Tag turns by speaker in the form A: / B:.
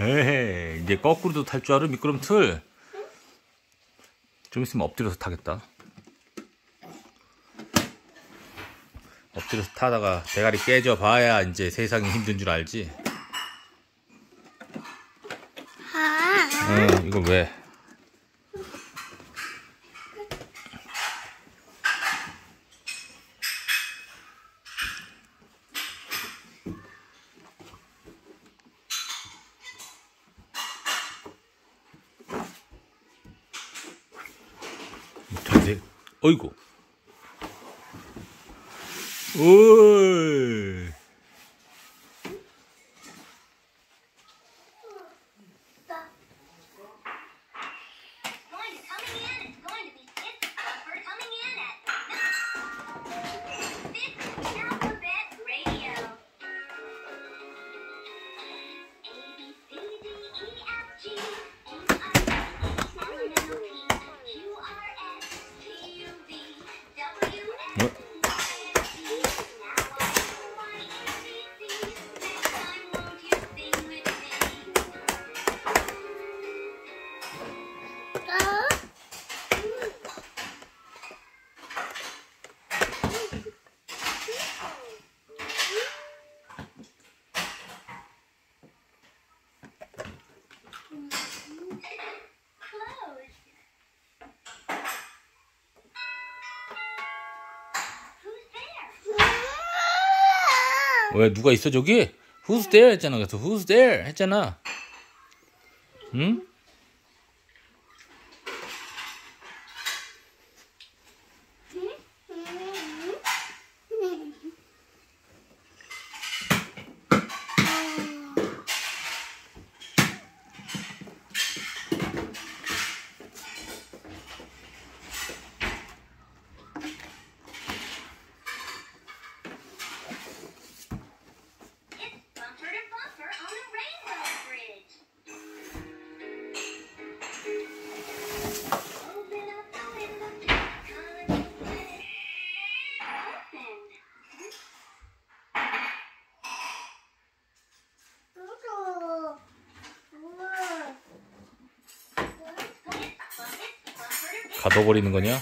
A: 에헤 이제 거꾸로도 탈 줄 알아? 미끄럼 틀. 좀 있으면 엎드려서 타겠다. 엎드려서 타다가 대가리 깨져 봐야 이제 세상이 힘든 줄 알지?
B: 아,
A: 응 이거 왜 자세 어이구. 오이 왜 누가 있어 저기? Who's there 했잖아 그래서 Who's there 했잖아 응?
C: To
A: 가둬버리는 거냐?